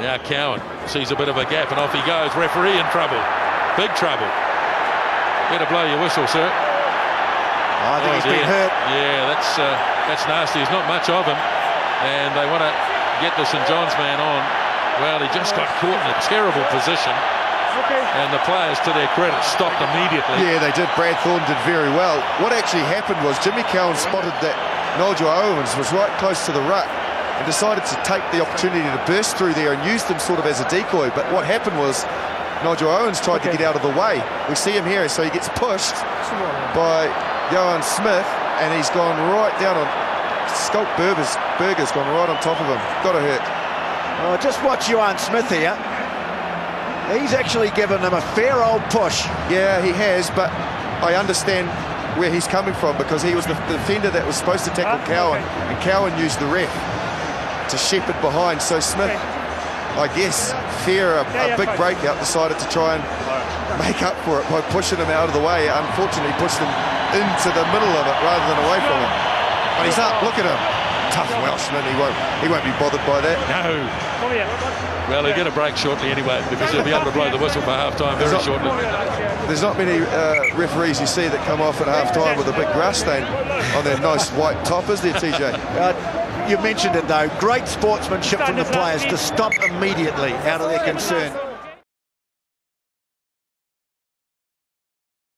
Now Cowan sees a bit of a gap and off he goes. Referee in trouble. Big trouble. Better blow your whistle, sir. I think Oh, he's dear. been hurt. Yeah, that's uh, that's nasty. There's not much of him, and they want to get the St John's man on. Well, he just got caught in a terrible position, Okay. and the players, to their credit, stopped immediately. Yeah, they did. Brad Thornton did very well. What actually happened was Jimmy Cowan spotted that Nigel Owens was right close to the ruck and decided to take the opportunity to burst through there and use them sort of as a decoy. But what happened was Nigel Owens tried to get out of the way. We see him here, so he gets pushed by Juan Smith, and he's gone right down on Schalk Burgers. Burger's gone right on top of him. Got to hurt. Oh, just watch Juan Smith here. He's actually given him a fair old push. Yeah, he has, but I understand where he's coming from because he was the, the defender that was supposed to tackle Ah, Cowan, okay. and Cowan used the ref to shepherd behind. So Smith, I guess, fear a, a big breakout, decided to try and make up for it by pushing him out of the way. Unfortunately, pushed him into the middle of it rather than away from him. And he's up. Look at him. Tough Welshman. He won't. He won't be bothered by that. No. Well, he'll get a break shortly anyway because he'll be able to blow the whistle by half time very not- shortly. There's not many uh, referees you see that come off at half time with a big grass stain on their nice white top, is there, TJ? Uh, you mentioned it though. Great sportsmanship from the players to stop immediately out of their concern.